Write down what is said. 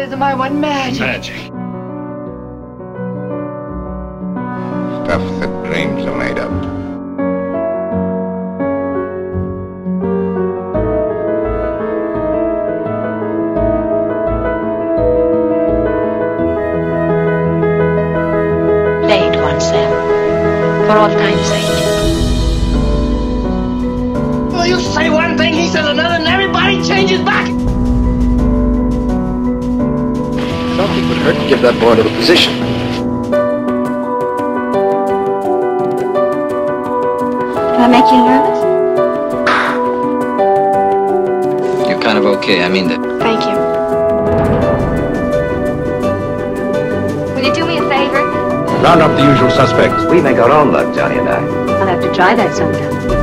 Rhythm, I want magic. Magic. Stuff that dreams are made of. Play it once then, for all time's sake. Well, you say one thing, he says another, and don't think it would hurt to give that boy a little position. Do I make you nervous? You're kind of okay, I mean that. Thank you. Will you do me a favor? Round up the usual suspects. We make our own luck, Johnny and I. I'll have to try that sometime.